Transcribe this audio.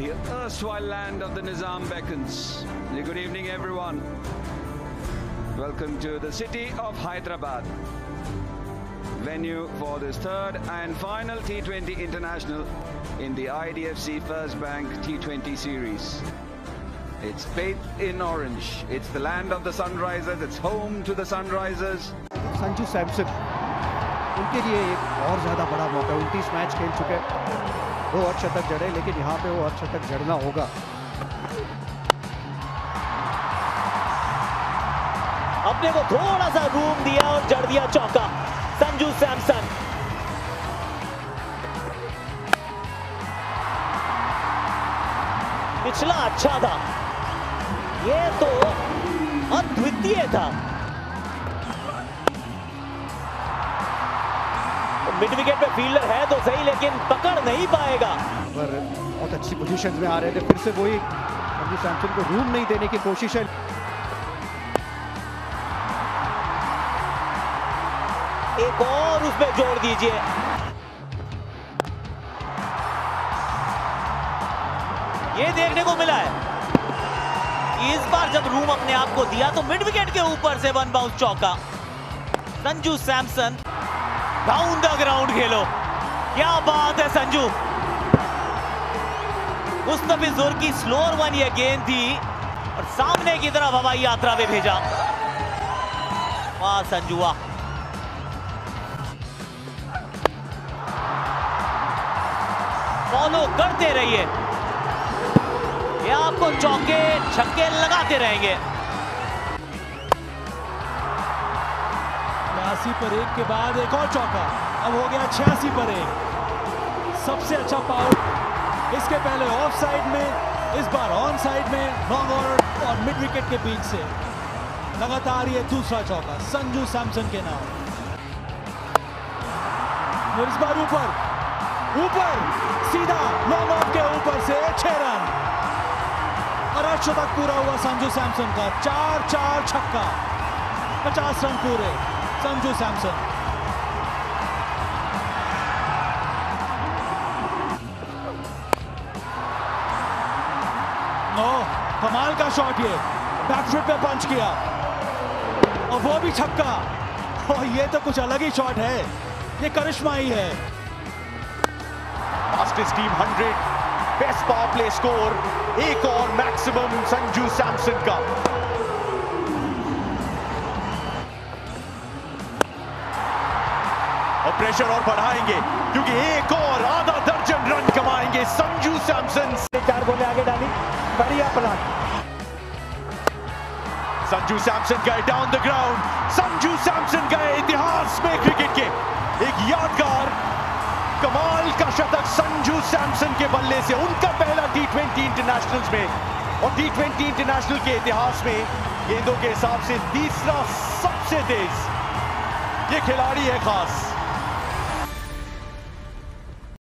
The erstwhile land of the Nizam beckons. Good evening, everyone. Welcome to the city of Hyderabad, venue for this third and final T20 International in the IDFC First Bank T20 series. It's bathed in orange. It's the land of the sunrisers. It's home to the sunrisers. Sanju Samson उनके लिए एक और ज़्यादा बड़ा मौका उनतीस match खेल चुके दो अर्धशतक जड़े, लेकिन यहाँ पे वो अर्धशतक जड़ना होगा। अपने को थोड़ा सा रूम दिया और जड़ दिया चौका। संजू सैमसन। पिछला अच्छा था। ये तो अद्वितीय था। मिड विकेट पे फील्डर है तो सही लेकिन पकड़ नहीं पाएगा। पर बहुत अच्छी पोजीशन में आ रहे थे फिर से वही सैमसन को रूम नहीं देने की कोशिश है। एक और उसमें जोड़ दीजिए। ये देखने को मिला है। इस बार जब रूम अपने आप को दिया तो मिड विकेट के ऊपर से वन बाउंस चौका। Sanju Samson. Down the ground खेलो। क्या बात है, संजू। मुस्तफिजुर की स्लोअर वन ये गेंद थी, और सामने की तरफ़ हवाई यात्रा में भेजा। वाह, संजू, वाह। फॉलो करते रहिए। ये आपको चौके, छक्के लगाते रहेंगे। बयासी पर एक के बाद एक और चौका। अब हो गया छियासी पर एक। सबसे अच्छा पावर इसके पहले ऑफ़ साइड में, इस बार ऑन साइड में लॉन्ग ऑर्डर और मिड विकेट के बीच से। लगातार ये दूसरा चौका, संजू सैमसन के नाम। और इस बार ऊपर ऊपर, सीधा लॉन्ग ऑफ़ के ऊपर से छह रन। और अर्धशतक पूरा हुआ संजू सैमसन का चार चार छक्का। पचास रन पूरे। संजू सैमसन। कमाल का शॉट ये। बैकफुट पे पंच किया। और वो भी छक्का। और ये तो कुछ अलग ही शॉट है। ये करिश्मा ही है। Fastest team 100 best power play score एक और मैक्सिमम संजू सैमसन का। और प्रेशर और बढ़ाएँगे क्योंकि एक और आधा दर्जन रन कमाएँगे संजू सैमसन चार गोले आगे डाली बढ़िया प्लान संजू सैमसन गए down the ground Sanju Samson गए इतिहास में क्रिकेट के। एक यादगार कमाल का शतक संजू सैमसन के बल्ले से उनका पहला टी ट्वेंटी इंटरनेशनल में। और टी ट्वेंटी इंटरनेशनल के इतिहास में गेंदों के हिसाब से तीसरा सबसे तेज। ये खिलाड़ी है खास।